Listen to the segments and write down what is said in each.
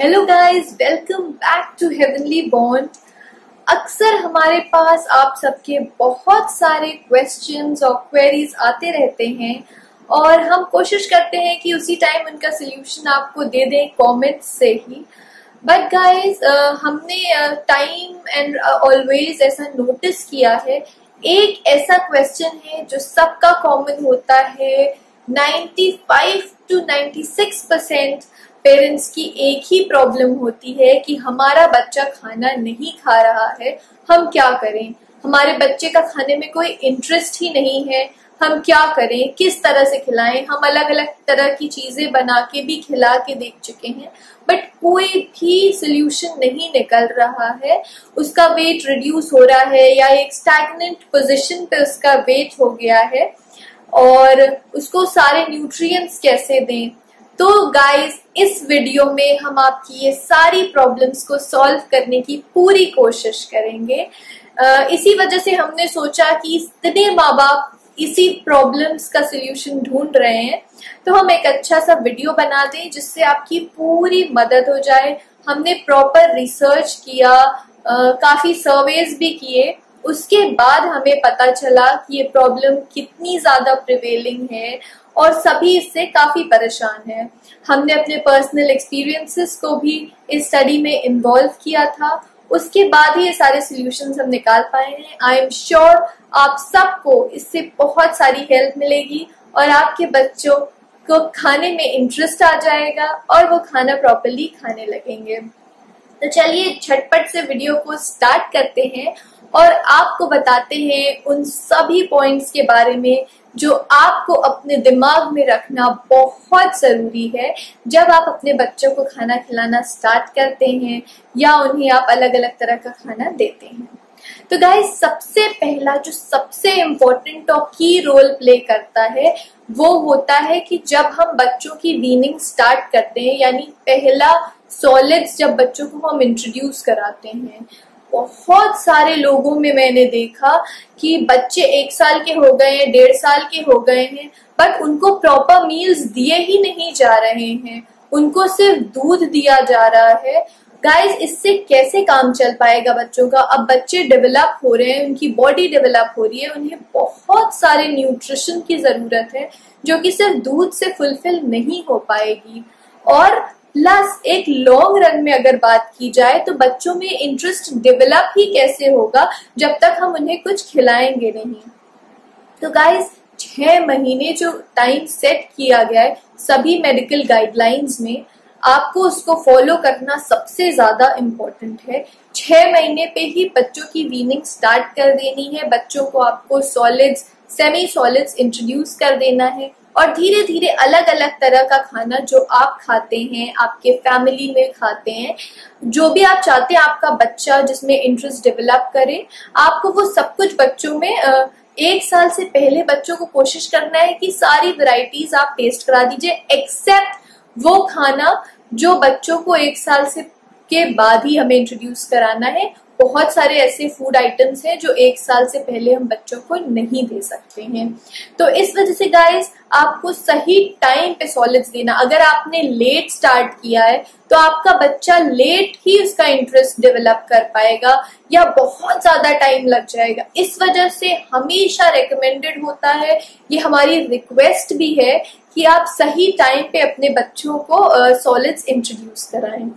Hello guys welcome back to Heavenly Bond अक्सर हमारे पास आप सबके बहुत सारे क्वेश्चंस और क्वेरीज आते रहते हैं और हम कोशिश करते हैं कि उसी टाइम उनका सोल्यूशन आपको दे दें कमेंट्स से ही। बट गाइस हमने टाइम एंड ऑलवेज ऐसा नोटिस किया है। एक ऐसा क्वेश्चन है जो सबका कॉमन होता है। 95 टू 96 परसेंट पेरेंट्स की एक ही प्रॉब्लम होती है कि हमारा बच्चा खाना नहीं खा रहा है, हम क्या करें? हमारे बच्चे का खाने में कोई इंटरेस्ट ही नहीं है, हम क्या करें? किस तरह से खिलाएँ? हम अलग अलग तरह की चीज़ें बना के भी खिला के देख चुके हैं बट कोई भी सोल्यूशन नहीं निकल रहा है। उसका वेट रिड्यूस हो रहा है या एक स्टैगनेंट पोजिशन पे उसका वेट हो गया है और उसको सारे न्यूट्रिएंट्स कैसे दें? तो गाइस इस वीडियो में हम आपकी ये सारी प्रॉब्लम्स को सॉल्व करने की पूरी कोशिश करेंगे। इसी वजह से हमने सोचा कि इतने माँ बाप इसी प्रॉब्लम्स का सोल्यूशन ढूंढ रहे हैं। तो हम एक अच्छा सा वीडियो बना दें जिससे आपकी पूरी मदद हो जाए। हमने प्रॉपर रिसर्च किया काफ़ी सर्वेज भी किए। उसके बाद हमें पता चला कि ये प्रॉब्लम कितनी ज़्यादा प्रिवेलिंग है। और सभी इससे काफ़ी परेशान है। हमने अपने पर्सनल एक्सपीरियंसेस को भी इस स्टडी में इन्वॉल्व किया था। उसके बाद ही ये सारे सोल्यूशन हम निकाल पाए हैं। आई एम श्योर आप सबको इससे बहुत सारी हेल्प मिलेगी और आपके बच्चों को खाने में इंटरेस्ट आ जाएगा और वो खाना प्रॉपरली खाने लगेंगे। तो चलिए झटपट से वीडियो को स्टार्ट करते हैं और आपको बताते हैं उन सभी पॉइंट्स के बारे में जो आपको अपने दिमाग में रखना बहुत ज़रूरी है। जब आप अपने बच्चों को खाना खिलाना स्टार्ट करते हैं या उन्हें आप अलग अलग तरह का खाना देते हैं। तो गाइस सबसे पहला, जो सबसे इम्पोर्टेंट और की रोल प्ले करता है, वो होता है कि जब हम बच्चों की वीनिंग स्टार्ट करते हैं, यानी पहला सॉलिड्स जब बच्चों को हम इंट्रोड्यूस कराते हैं बहुत सारे लोगों में मैंने देखा कि बच्चे एक साल के हो गए हैं, डेढ़ साल के हो गए हैं बट उनको प्रॉपर मील्स दिए ही नहीं जा रहे हैं। उनको सिर्फ़ दूध दिया जा रहा है। गाइस इससे कैसे काम चल पाएगा बच्चों का? अब बच्चे डेवलप हो रहे हैं, उनकी बॉडी डेवलप हो रही है, उन्हें बहुत सारे न्यूट्रिशन की ज़रूरत है, जो कि सिर्फ़ दूध से फुलफिल नहीं हो पाएगी। और प्लस एक लॉन्ग रन में अगर बात की जाए तो बच्चों में इंटरेस्ट डेवलप ही कैसे होगा, जब तक हम उन्हें कुछ खिलाएँगे नहीं? तो गाइस छह महीने जो टाइम सेट किया गया है, सभी मेडिकल गाइडलाइंस में, आपको उसको फॉलो करना सबसे ज़्यादा इम्पोर्टेंट है। छह महीने पे ही बच्चों की वीनिंग स्टार्ट कर देनी है, बच्चों को आपको सॉलिड्स सेमी सॉलिड्स इंट्रोड्यूस कर देना है। और धीरे धीरे अलग अलग तरह का खाना जो आप खाते हैं, आपके फैमिली में खाते हैं, जो भी आप चाहते हैं आपका बच्चा जिसमें इंटरेस्ट डेवलप करे, आपको वो सब कुछ बच्चों में एक साल से पहले बच्चों को कोशिश करना है कि सारी वैरायटीज आप टेस्ट करा दीजिए एक्सेप्ट वो खाना जो बच्चों को एक साल से के बाद ही हमें इंट्रोड्यूस कराना है बहुत सारे ऐसे फ़ूड आइटम्स हैं जो एक साल से पहले हम बच्चों को नहीं दे सकते हैं। तो इस वजह से गाइस आपको सही टाइम पे सॉलिड्स देना। अगर आपने लेट स्टार्ट किया है तो आपका बच्चा लेट ही उसका इंटरेस्ट डेवलप कर पाएगा या बहुत ज़्यादा टाइम लग जाएगा। इस वजह से हमेशा रिकमेंडेड होता है, ये हमारी रिक्वेस्ट भी है कि आप सही टाइम पे अपने बच्चों को सॉलिड्स इंट्रोड्यूस कराएँ।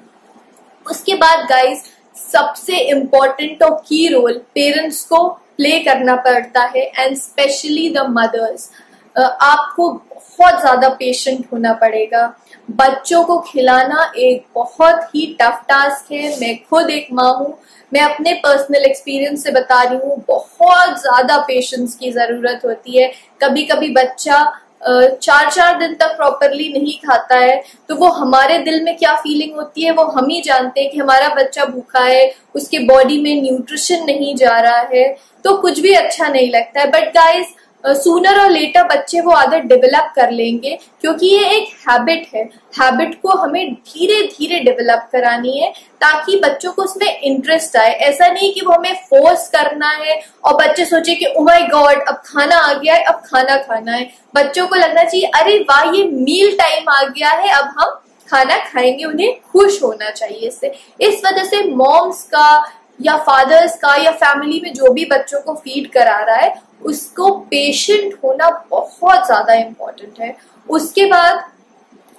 उसके बाद गाइस सबसे इम्पोर्टेंट और की रोल पेरेंट्स को प्ले करना पड़ता है एंड स्पेशली द मदर्स आपको बहुत ज़्यादा पेशेंट होना पड़ेगा। बच्चों को खिलाना एक बहुत ही टफ टास्क है। मैं खुद एक माँ हूँ। मैं अपने पर्सनल एक्सपीरियंस से बता रही हूँ। बहुत ज़्यादा पेशेंस की ज़रूरत होती है। कभी कभी बच्चा चार चार दिन तक प्रॉपरली नहीं खाता है तो वो हमारे दिल में क्या फीलिंग होती है, वो हम ही जानते हैं कि हमारा बच्चा भूखा है, उसके बॉडी में न्यूट्रिशन नहीं जा रहा है तो कुछ भी अच्छा नहीं लगता है। But guys sooner or later बच्चे वो आदत डेवलप कर लेंगे, क्योंकि ये एक हैबिट है। हैबिट को हमें धीरे धीरे डेवलप करानी है, ताकि बच्चों को उसमें इंटरेस्ट आए। ऐसा नहीं कि वो हमें फोर्स करना है, और बच्चे सोचे कि ओ माय गॉड अब खाना आ गया है, अब खाना खाना है। बच्चों को लगना चाहिए, अरे वाह, ये मील टाइम आ गया है, अब हम खाना खाएँगे, उन्हें खुश होना चाहिए इससे। इस वजह से मॉम्स का या फादर्स का या फैमिली में जो भी बच्चों को फ़ीड करा रहा है, उसको पेशेंट होना बहुत ज़्यादा इम्पोर्टेंट है। उसके बाद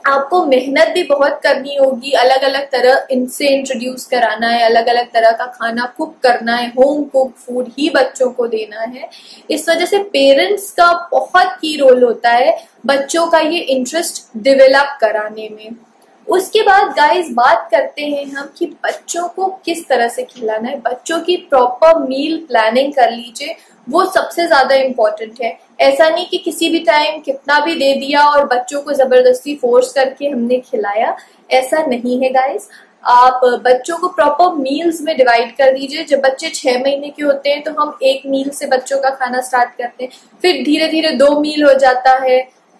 आपको मेहनत भी बहुत करनी होगी अलग अलग तरह इनसे इंट्रोड्यूस कराना है अलग अलग तरह का खाना कुक करना है होम कुक फ़ूड ही बच्चों को देना है। इस वजह से पेरेंट्स का बहुत की रोल होता है बच्चों का ये इंटरेस्ट डेवलप कराने में। उसके बाद गाइस बात करते हैं हम कि बच्चों को किस तरह से खिलाना है। बच्चों की प्रॉपर मील प्लानिंग कर लीजिए। वो सबसे ज़्यादा इम्पोर्टेंट है। ऐसा नहीं कि किसी भी टाइम कितना भी दे दिया और बच्चों को ज़बरदस्ती फोर्स करके हमने खिलाया। ऐसा नहीं है गाइस आप बच्चों को प्रॉपर मील्स में डिवाइड कर दीजिए। जब बच्चे छह महीने के होते हैं तो हम एक मील से बच्चों का खाना स्टार्ट करते हैं। फिर धीरे धीरे दो मील हो जाता है।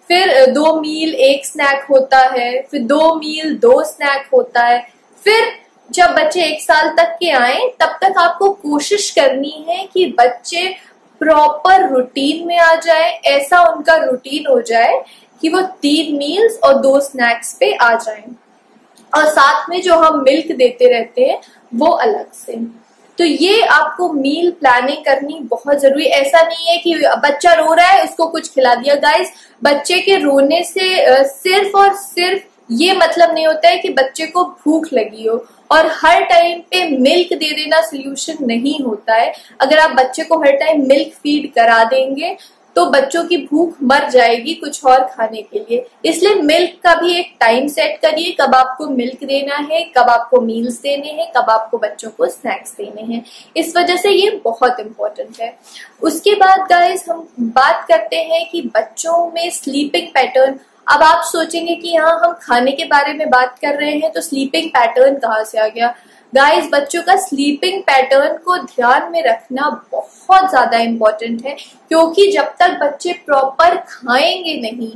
फिर दो मील एक स्नैक होता है, फिर दो मील दो स्नैक होता है, फिर जब बच्चे एक साल तक के आए, तब तक आपको कोशिश करनी है कि बच्चे प्रॉपर रूटीन में आ जाए, ऐसा उनका रूटीन हो जाए कि वो तीन मील्स और दो स्नैक्स पे आ जाए। और साथ में जो हम मिल्क देते रहते हैं, वो अलग से। तो ये आपको मील प्लानिंग करनी बहुत ज़रूरी ऐसा नहीं है कि बच्चा रो रहा है, उसको कुछ खिला दिया। गाइस बच्चे के रोने से सिर्फ़ और सिर्फ़ ये मतलब नहीं होता है कि बच्चे को भूख लगी हो। और हर टाइम पे मिल्क दे देना सोल्यूशन नहीं होता है। अगर आप बच्चे को हर टाइम मिल्क फ़ीड करा देंगे तो बच्चों की भूख मर जाएगी कुछ और खाने के लिए। इसलिए मिल्क का भी एक टाइम सेट करिए। कब आपको मिल्क देना है, कब आपको मील्स देने हैं, कब आपको बच्चों को स्नैक्स देने हैं। इस वजह से ये बहुत इंपॉर्टेंट है। उसके बाद गाइस हम बात करते हैं कि बच्चों में स्लीपिंग पैटर्न अब आप सोचेंगे कि यहाँ हम खाने के बारे में बात कर रहे हैं तो स्लीपिंग पैटर्न कहाँ से आ गया? गाइस बच्चों का स्लीपिंग पैटर्न को ध्यान में रखना बहुत ज़्यादा इम्पोर्टेंट है, क्योंकि जब तक बच्चे प्रॉपर खाएँगे नहीं,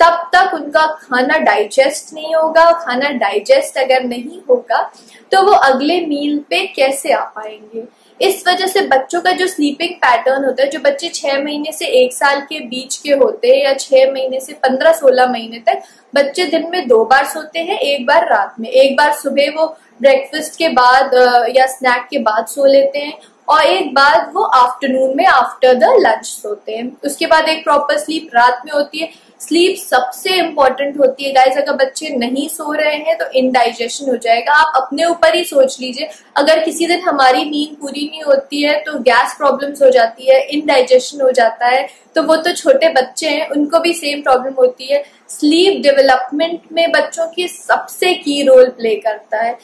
तब तक उनका खाना डाइजेस्ट नहीं होगा, खाना डाइजेस्ट अगर नहीं होगा तो वो अगले मील पे कैसे आ पाएँगे? इस वजह से बच्चों का जो स्लीपिंग पैटर्न होता है, जो बच्चे छह महीने से एक साल के बीच के होते हैं या छह महीने से पंद्रह सोलह महीने तक, बच्चे दिन में दो बार सोते हैं, एक बार रात में। एक बार सुबह वो ब्रेकफास्ट के बाद या स्नैक के बाद सो लेते हैं और एक बार वो आफ्टरनून में आफ्टर द लंच सोते हैं। उसके बाद एक प्रॉपर स्लीप रात में होती है। स्लीप सबसे इंपॉर्टेंट होती है गाइस अगर बच्चे नहीं सो रहे हैं तो इनडाइजेशन हो जाएगा। आप अपने ऊपर ही सोच लीजिए। अगर किसी दिन हमारी नींद पूरी नहीं होती है तो गैस प्रॉब्लम्स हो जाती है इनडाइजेशन हो जाता है। तो वो तो छोटे बच्चे हैं, उनको भी सेम प्रॉब्लम होती है। स्लीप डेवलपमेंट में बच्चों की सबसे की रोल प्ले करता है।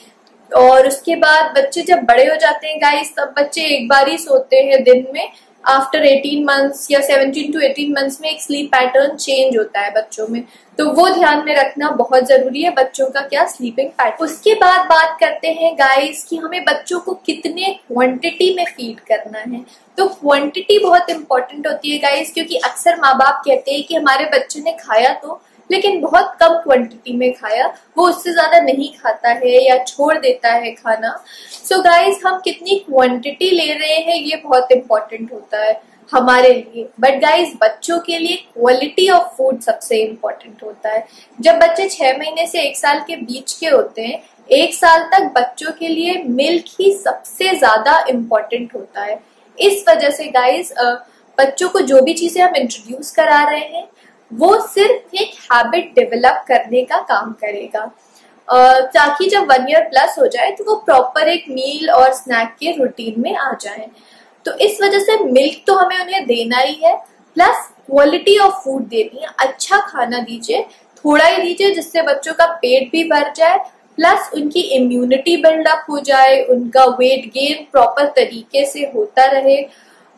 और उसके बाद बच्चे जब बड़े हो जाते हैं गाइस तब बच्चे एक बार ही सोते हैं दिन में। आफ्टर 18 मंथ्स या 17 टू 18 मंथ्स में एक स्लीप पैटर्न चेंज होता है बच्चों में। तो वो ध्यान में रखना बहुत ज़रूरी है, बच्चों का क्या स्लीपिंग पैटर्न उसके बाद बात करते हैं गाइस कि हमें बच्चों को कितने क्वांटिटी में फ़ीड करना है। तो क्वांटिटी बहुत इंपॉर्टेंट होती है गाइस क्योंकि अक्सर माँ बाप कहते हैं कि हमारे बच्चे ने खाया तो लेकिन बहुत कम क्वांटिटी में खाया। वो उससे ज़्यादा नहीं खाता है या छोड़ देता है खाना। सो so गाइस हम कितनी क्वांटिटी ले रहे हैं, ये बहुत इंपॉर्टेंट होता है हमारे लिए। बट गाइज़ बच्चों के लिए क्वालिटी ऑफ़ फ़ूड सबसे इम्पोर्टेंट होता है। जब बच्चे छह महीने से एक साल के बीच के होते हैं, एक साल तक बच्चों के लिए मिल्क ही सबसे ज़्यादा इम्पोर्टेंट होता है। इस वजह से गाइज़ बच्चों को जो भी चीज़ें हम इंट्रोड्यूस करा रहे हैं वो सिर्फ़ एक हैबिट डेवलप करने का काम करेगा। ताकि जब वन ईयर प्लस हो जाए तो वो प्रॉपर एक मील और स्नैक के रूटीन में आ जाए। तो इस वजह से मिल्क तो हमें उन्हें देना ही है प्लस क्वालिटी ऑफ़ फ़ूड देनी है। अच्छा खाना दीजिए, थोड़ा ही दीजिए, जिससे बच्चों का पेट भी भर जाए प्लस उनकी इम्यूनिटी बिल्डअप हो जाए, उनका वेट गेन प्रॉपर तरीके से होता रहे।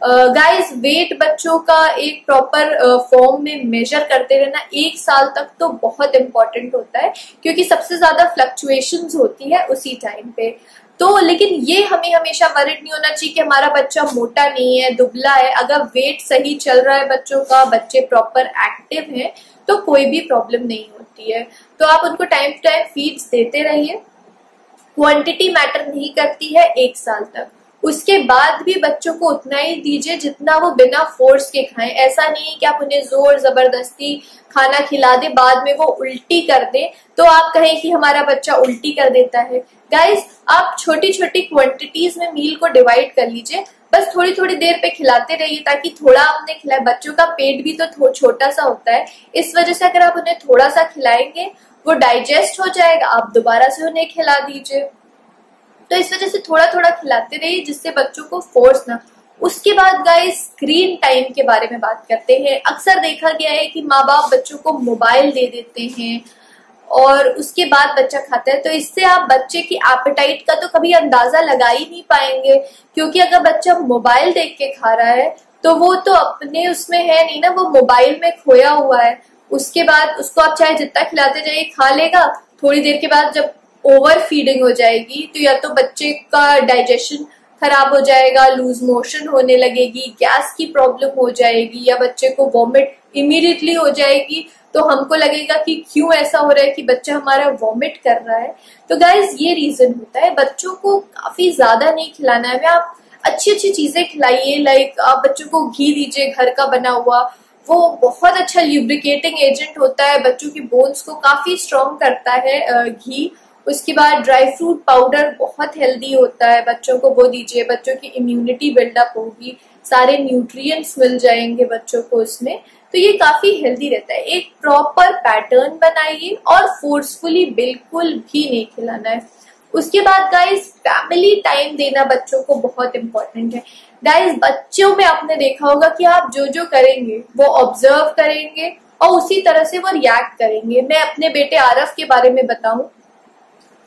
गाइस uh, वेट बच्चों का एक प्रॉपर फॉर्म uh, में मेजर करते रहना एक साल तक तो बहुत इंपॉर्टेंट होता है क्योंकि सबसे ज़्यादा फ्लक्चुएशन होती है उसी टाइम पे। तो लेकिन ये हमें हमेशा वरिड नहीं होना चाहिए कि हमारा बच्चा मोटा नहीं है दुबला है। अगर वेट सही चल रहा है बच्चों का बच्चे प्रॉपर एक्टिव हैं तो कोई भी प्रॉब्लम नहीं होती है। तो आप उनको टाइम टू टाइम फीड्स देते रहिए। क्वांटिटी मैटर नहीं करती है एक साल तक। उसके बाद भी बच्चों को उतना ही दीजिए जितना वो बिना फोर्स के खाएँ। ऐसा नहीं है कि आप उन्हें ज़ोर ज़बरदस्ती खाना खिला दे, बाद में वो उल्टी कर दे तो आप कहें कि हमारा बच्चा उल्टी कर देता है। गाइस आप छोटी छोटी क्वांटिटीज में मील को डिवाइड कर लीजिए। बस थोड़ी थोड़ी देर पे खिलाते रहिए ताकि थोड़ा आपने खिलाए बच्चों का पेट भी तो छोटा सा होता है। इस वजह से अगर आप उन्हें थोड़ा सा खिलाएँगे, वो डाइजेस्ट हो जाएगा। आप दोबारा से उन्हें खिला दीजिए। तो इस वजह से थोड़ा थोड़ा खिलाते रहिए, जिससे बच्चों को फोर्स ना उसके बाद गाइस स्क्रीन टाइम के बारे में बात करते हैं। अक्सर देखा गया है कि माँ बाप बच्चों को मोबाइल दे देते हैं और उसके बाद बच्चा खाता है। तो इससे आप बच्चे की एपेटाइट का तो कभी अंदाज़ा लगा ही नहीं पाएँगे, क्योंकि अगर बच्चा मोबाइल देख के खा रहा है तो वो तो अपने उसमें है नहीं ना, वो मोबाइल में खोया हुआ है। उसके बाद उसको आप चाहे जितना खिलाते जाइए, खा लेगा। थोड़ी देर के बाद जब ओवर फीडिंग हो जाएगी तो या तो बच्चे का डाइजेशन खराब हो जाएगा लूज मोशन होने लगेगी गैस की प्रॉब्लम हो जाएगी, या बच्चे को वॉमिट इमीडिएटली हो जाएगी तो हमको लगेगा कि क्यों ऐसा हो रहा है कि बच्चा हमारा वॉमिट कर रहा है। तो गाइज़ ये रीजन होता है, बच्चों को काफ़ी ज़्यादा नहीं खिलाना है। आप अच्छी अच्छी चीज़ें खिलाइए लाइक आप बच्चों को घी दीजिए, घर का बना हुआ। वो बहुत अच्छा ल्यूब्रिकेटिंग एजेंट होता है, बच्चों की बोन्स को काफ़ी स्ट्रॉन्ग करता है घी। उसके बाद ड्राई फ्रूट पाउडर बहुत हेल्दी होता है। बच्चों को वो दीजिए, बच्चों की इम्यूनिटी बिल्डअप होगी, सारे न्यूट्रिएंट्स मिल जाएँगे बच्चों को उसमें। तो ये काफ़ी हेल्दी रहता है। एक प्रॉपर पैटर्न बनाइए और फोर्सफुली बिल्कुल भी नहीं खिलाना है। उसके बाद गाइस फैमिली टाइम देना बच्चों को बहुत इंपॉर्टेंट है। गाइस बच्चों में आपने देखा होगा कि आप जो जो करेंगे, वो ऑब्ज़र्व करेंगे और उसी तरह से वो रिएक्ट करेंगे। मैं अपने बेटे आरफ के बारे में बताऊँ।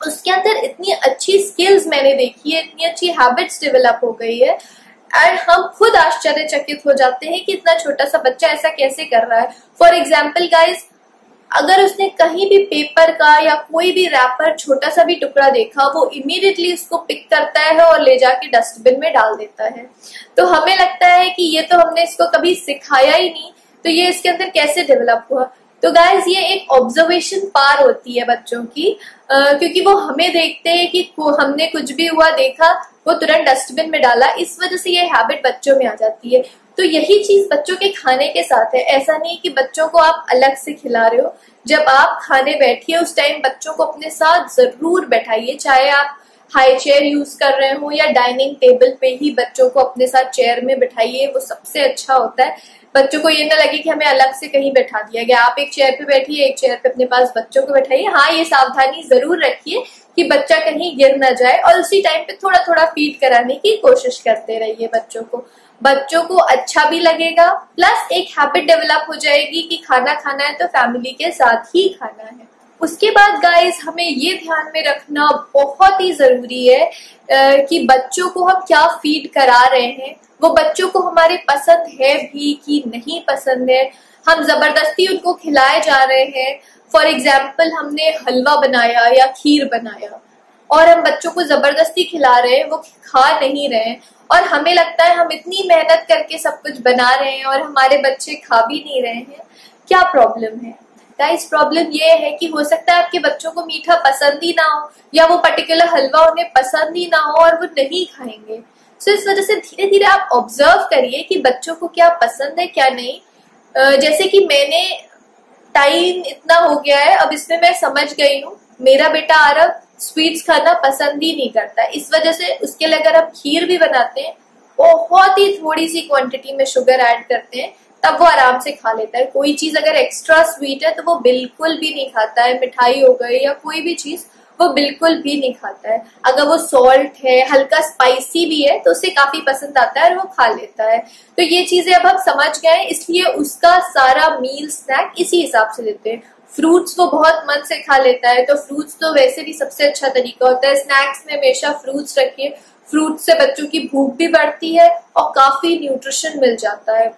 उसके अंदर इतनी अच्छी स्किल्स मैंने देखी है, इतनी अच्छी हैबिट्स डेवलप हो गई है एंड हम खुद आश्चर्यचकित हो जाते हैं कि इतना छोटा सा बच्चा ऐसा कैसे कर रहा है। फॉर एग्ज़ाम्पल गाइज़ अगर उसने कहीं भी पेपर का या कोई भी रैपर छोटा सा भी टुकड़ा देखा, वो इमीडिएटली उसको पिक करता है और ले जाके डस्टबिन में डाल देता है। तो हमें लगता है कि ये तो हमने इसको कभी सिखाया ही नहीं तो ये इसके अंदर कैसे डेवलप हुआ? तो गाइज़ ये एक ऑब्जर्वेशन पार होती है बच्चों की। क्योंकि वो हमें देखते हैं कि हमने कुछ भी हुआ देखा, वो तुरंत डस्टबिन में डाला, इस वजह से ये हैबिट बच्चों में आ जाती है। तो यही चीज़ बच्चों के खाने के साथ है। ऐसा नहीं कि बच्चों को आप अलग से खिला रहे हो। जब आप खाने बैठिए, उस टाइम बच्चों को अपने साथ ज़रूर बैठाइए, चाहे आप हाई चेयर यूज़ कर रहे हो या डाइनिंग टेबल पे ही बच्चों को अपने साथ चेयर में बैठाइए, वो सबसे अच्छा होता है। बच्चों को ये ना लगे कि हमें अलग से कहीं बैठा दिया गया। आप एक चेयर पे बैठिए, एक चेयर पे अपने पास बच्चों को बैठाइए। हाँ ये सावधानी ज़रूर रखिए कि बच्चा कहीं गिर ना जाए और उसी टाइम पे थोड़ा थोड़ा फ़ीड कराने की कोशिश करते रहिए बच्चों को। बच्चों को अच्छा भी लगेगा प्लस एक हैबिट डेवलप हो जाएगी कि खाना खाना है तो फैमिली के साथ ही खाना है। उसके बाद गाइस हमें ये ध्यान में रखना बहुत ही ज़रूरी है कि बच्चों को हम क्या फ़ीड करा रहे हैं। वो बच्चों को हमारे पसंद है भी कि नहीं पसंद है। हम ज़बरदस्ती उनको खिलाए जा रहे हैं। फॉर एग्ज़ाम्पल हमने हलवा बनाया या खीर बनाया। और हम बच्चों को ज़बरदस्ती खिला रहे हैं, वो खा नहीं रहे और हमें लगता है हम इतनी मेहनत करके सब कुछ बना रहे हैं और हमारे बच्चे खा भी नहीं रहे हैं। क्या प्रॉब्लम है? गाइस प्रॉब्लम ये है कि हो सकता है आपके बच्चों को मीठा पसंद ही ना हो या वो पर्टिकुलर हलवा उन्हें पसंद ही ना हो और वो नहीं खाएँगे। सो so, इस वजह से धीरे धीरे आप ऑब्ज़र्व करिए कि बच्चों को क्या पसंद है क्या नहीं। जैसे कि मैंने टाइम इतना हो गया है अब इसमें मैं समझ गई हूँ। मेरा बेटा आरब स्वीट्स खाना पसंद ही नहीं करता। इस वजह से उसके लिए अगर आप खीर भी बनाते हैं बहुत ही थोड़ी सी क्वांटिटी में शुगर ऐड करते हैं तब वो आराम से खा लेता है। कोई चीज़ अगर एक्स्ट्रा स्वीट है तो वो बिल्कुल भी नहीं खाता है। मिठाई हो गई या कोई भी चीज़, वो बिल्कुल भी नहीं खाता है। अगर वो सॉल्ट है, हल्का स्पाइसी भी है तो उसे काफ़ी पसंद आता है और वो खा लेता है। तो ये चीज़ें अब हम समझ गए इसलिए उसका सारा मील स्नैक इसी हिसाब से देते हैं। फ्रूट्स वो बहुत मन से खा लेता है तो फ्रूट्स तो वैसे भी सबसे अच्छा तरीका होता है। स्नैक्स में हमेशा फ्रूट्स रखिए। फ्रूट से बच्चों की भूख भी बढ़ती है और काफ़ी न्यूट्रिशन मिल जाता है।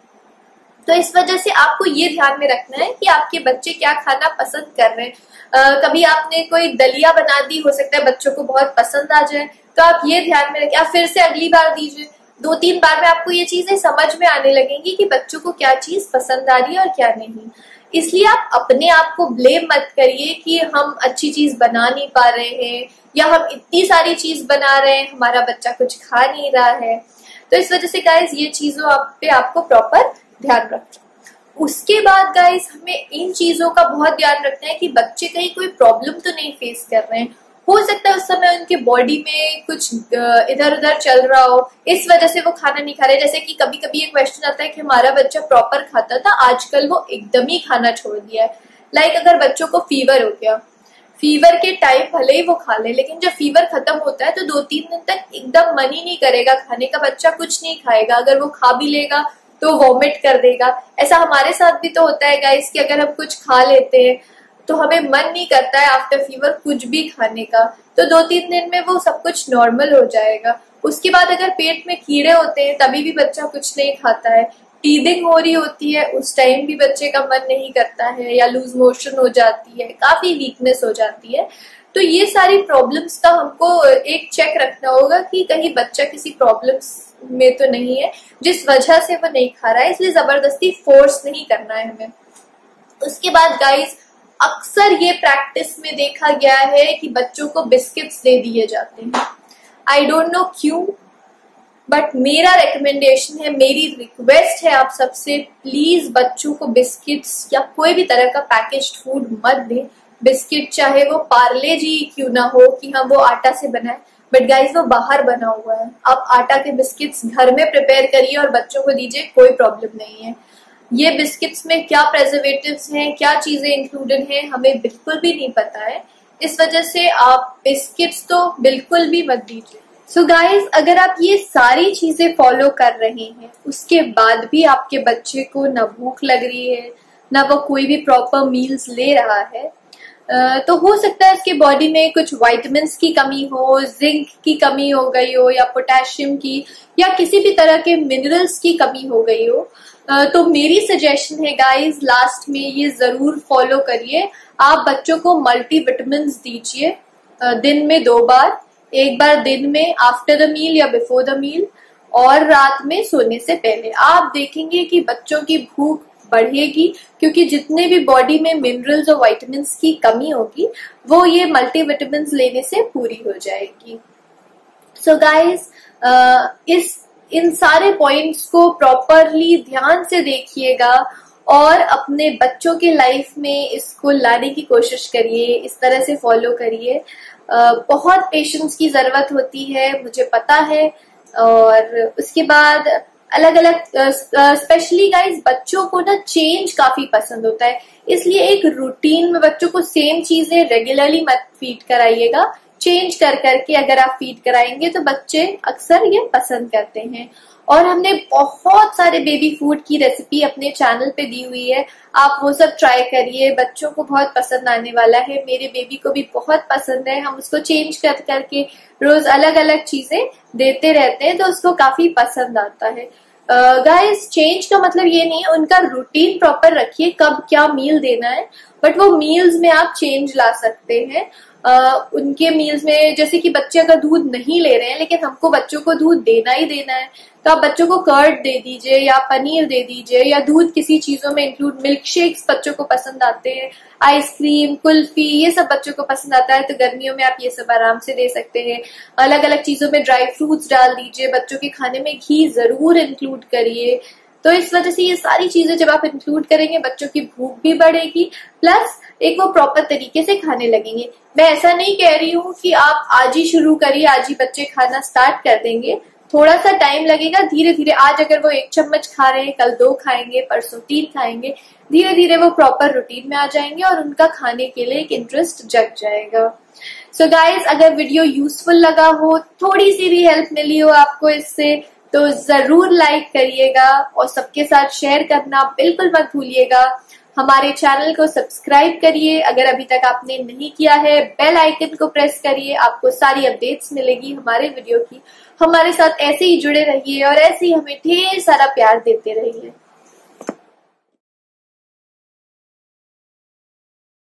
तो इस वजह से आपको ये ध्यान में रखना है कि आपके बच्चे क्या खाना पसंद कर रहे हैं। कभी आपने कोई दलिया बना दी, हो सकता है बच्चों को बहुत पसंद आ जाए। तो आप ये ध्यान में रखें। आप फिर से अगली बार दीजिए। दो तीन बार में आपको ये चीज़ें समझ में आने लगेंगी कि बच्चों को क्या चीज़ पसंद आ रही है और क्या नहीं। इसलिए आप अपने आप को ब्लेम मत करिए कि हम अच्छी चीज़ बना नहीं पा रहे हैं, या हम इतनी सारी चीज़ बना रहे हैं, हमारा बच्चा कुछ खा नहीं रहा है। तो इस वजह से गाइज़ ये चीज़ों आप पे आपको प्रॉपर ध्यान रखना। उसके बाद गाइज़ हमें इन चीज़ों का बहुत ध्यान रखना है कि बच्चे कहीं कोई प्रॉब्लम तो नहीं फेस कर रहे हैं। हो सकता है उस समय उनके बॉडी में कुछ इधर उधर चल रहा हो। इस वजह से वो खाना नहीं खा रहे। जैसे कि कभी कभी ये क्वेश्चन आता है कि हमारा बच्चा प्रॉपर खाता था, आजकल वो एकदम ही खाना छोड़ दिया है। लाइक अगर बच्चों को फीवर हो गया फीवर के टाइम भले ही वो खा ले, लेकिन जब फीवर खत्म होता है तो दो तीन दिन तक एकदम मन ही नहीं करेगा। खाने का बच्चा कुछ नहीं खाएगा। अगर वो खा भी लेगा तो वॉमिट कर देगा। ऐसा हमारे साथ भी तो होता है गाइस कि अगर हम कुछ खा लेते हैं तो हमें मन नहीं करता है आफ्टर फीवर कुछ भी खाने का। तो दो तीन दिन में वो सब कुछ नॉर्मल हो जाएगा। उसके बाद अगर पेट में कीड़े होते हैं, तभी भी बच्चा कुछ नहीं खाता है। टीदिंग हो रही होती है, उस टाइम भी बच्चे का मन नहीं करता है, या लूज मोशन हो जाती है, काफ़ी वीकनेस हो जाती है। तो ये सारी प्रॉब्लम्स का हमको एक चेक रखना होगा कि कहीं बच्चा किसी प्रॉब्लम्स में तो नहीं है। जिस वजह से वो नहीं खा रहा है, इसलिए ज़बरदस्ती फोर्स नहीं करना है हमें। उसके बाद गाइस अक्सर ये प्रैक्टिस में देखा गया है कि बच्चों को बिस्किट्स दे दिए जाते हैं। आई डोंट नो क्यों बट मेरा रिकमेंडेशन है, मेरी रिक्वेस्ट है आप सबसे प्लीज़ बच्चों को बिस्किट्स या कोई भी तरह का पैकेज्ड फ़ूड मत दें। बिस्किट चाहे वो पार्ले जी क्यों ना हो कि हम वो आटा से बनाए। बट गाइज़ वो बाहर बना हुआ है। आप आटा के बिस्किट्स घर में प्रिपेयर करिए और बच्चों को दीजिए, कोई प्रॉब्लम नहीं है। ये बिस्किट्स में क्या प्रेजर्वेटिव्स हैं, क्या चीज़ें इंक्लूडेड हैं, हमें बिल्कुल भी नहीं पता है। इस वजह से आप बिस्किट्स तो बिल्कुल भी मत दीजिए। सो so गाइज़ अगर आप ये सारी चीज़ें फॉलो कर रहे हैं, उसके बाद भी आपके बच्चे को ना भूख लग रही है, ना वो कोई भी प्रॉपर मील्स ले रहा है तो हो सकता है इसके बॉडी में कुछ वाइटमिन की कमी हो जिंक की कमी हो गई हो, या पोटेशियम की, या किसी भी तरह के मिनरल्स की कमी हो गई हो। तो मेरी सजेशन है गाइस लास्ट में ये ज़रूर फॉलो करिए। आप बच्चों को मल्टी विटामिन दीजिए दिन में दो बार। एक बार दिन में आफ्टर द मील या बिफोर द मील और रात में सोने से पहले। आप देखेंगे कि बच्चों की भूख बढ़ेगी, क्योंकि जितने भी बॉडी में मिनरल्स और वाइटमिन की कमी होगी, वो ये मल्टीविटामिन लेने से पूरी हो जाएगी। सो so गाइस इस, इन सारे पॉइंट्स को प्रॉपरली ध्यान से देखिएगा और अपने बच्चों के लाइफ में इसको लाने की कोशिश करिए, इस तरह से फॉलो करिए। बहुत पेशेंस की ज़रूरत होती है, मुझे पता है, और उसके बाद अलग अलग स्पेशली गाइज़ बच्चों को ना चेंज काफ़ी पसंद होता है। इसलिए एक रूटीन में बच्चों को सेम चीज़ें रेगुलरली मत फ़ीड कराइएगा। चेंज कर करके अगर आप फ़ीड कराएँगे तो बच्चे अक्सर ये पसंद करते हैं। और हमने बहुत सारे बेबी फ़ूड की रेसिपी अपने चैनल पे दी हुई है। आप वो सब ट्राई करिए। बच्चों को बहुत पसंद आने वाला है। मेरे बेबी को भी बहुत पसंद है। हम उसको चेंज कर करके रोज अलग अलग चीज़ें देते रहते हैं तो उसको काफ़ी पसंद आता है। गाइस uh, चेंज का मतलब ये नहीं है उनका रूटीन प्रॉपर रखिए कब क्या मील देना है बट वो मील्स में आप चेंज ला सकते हैं। उनके मील्स में जैसे कि बच्चे अगर दूध नहीं ले रहे हैं, लेकिन हमको बच्चों को दूध देना ही देना है तो आप बच्चों को कर्ड दे दीजिए या पनीर दे दीजिए या दूध किसी चीज़ों में इंक्लूड मिल्क शेक्स बच्चों को पसंद आते हैं आइसक्रीम कुल्फी, ये सब बच्चों को पसंद आता है तो गर्मियों में आप ये सब आराम से दे सकते हैं। अलग अलग चीज़ों में ड्राई फ्रूट्स डाल दीजिए, बच्चों के खाने में घी ज़रूर इंक्लूड करिए। तो इस वजह से ये सारी चीज़ें जब आप इंक्लूड करेंगे, बच्चों की भूख भी बढ़ेगी प्लस एक वो प्रॉपर तरीके से खाने लगेंगे। मैं ऐसा नहीं कह रही हूँ कि आप आज ही शुरू करिए, आज ही बच्चे खाना स्टार्ट कर देंगे। थोड़ा सा टाइम लगेगा धीरे धीरे आज अगर वो एक चम्मच खा रहे हैं, कल दो खाएँगे, परसों तीन खाएँगे धीरे धीरे वो प्रॉपर रूटीन में आ जाएँगे और उनका खाने के लिए एक इंटरेस्ट जग जाएगा। सो so गाइज़ अगर वीडियो यूजफुल लगा हो थोड़ी सी भी हेल्प मिली हो आपको इससे तो ज़रूर लाइक करिएगा और सबके साथ शेयर करना बिल्कुल मत भूलिएगा। हमारे चैनल को सब्सक्राइब करिए। अगर अभी तक आपने नहीं किया है, बेल आइकन को प्रेस करिए। आपको सारी अपडेट्स मिलेगी हमारे वीडियो की। हमारे साथ ऐसे ही जुड़े रहिए और ऐसे ही हमें ढेर सारा प्यार देते रहिए।